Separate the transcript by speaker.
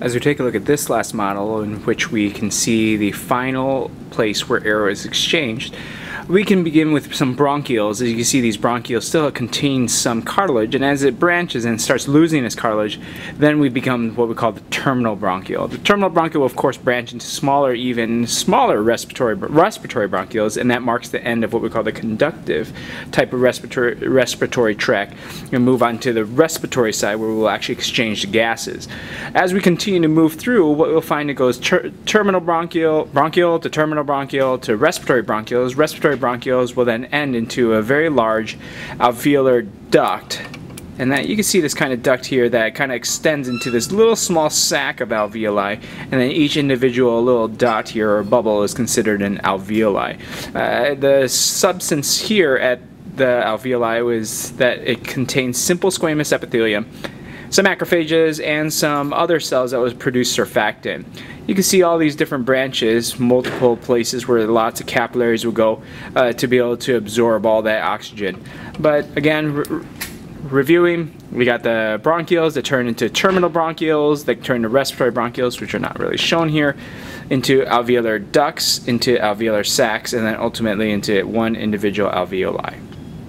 Speaker 1: As we take a look at this last model in which we can see the final place where air is exchanged, we can begin with some bronchioles. As you can see, these bronchioles still contain some cartilage, and as it branches and starts losing its cartilage, then we become what we call the terminal bronchiole. The terminal bronchiole will, of course, branch into smaller, even smaller respiratory respiratory bronchioles, and that marks the end of what we call the conductive type of respiratory respiratory tract, and move on to the respiratory side where we will actually exchange the gases. As we continue to move through, what we'll find it goes ter terminal bronchiole, bronchiole to terminal bronchiole to respiratory bronchioles. Respiratory bronchioles will then end into a very large alveolar duct. And that you can see this kind of duct here that kind of extends into this little small sac of alveoli. And then each individual little dot here or bubble is considered an alveoli. Uh, the substance here at the alveoli is that it contains simple squamous epithelium some macrophages and some other cells that was produce surfactant. You can see all these different branches, multiple places where lots of capillaries will go uh, to be able to absorb all that oxygen. But again, re reviewing, we got the bronchioles that turn into terminal bronchioles, that turn to respiratory bronchioles, which are not really shown here, into alveolar ducts, into alveolar sacs, and then ultimately into one individual alveoli.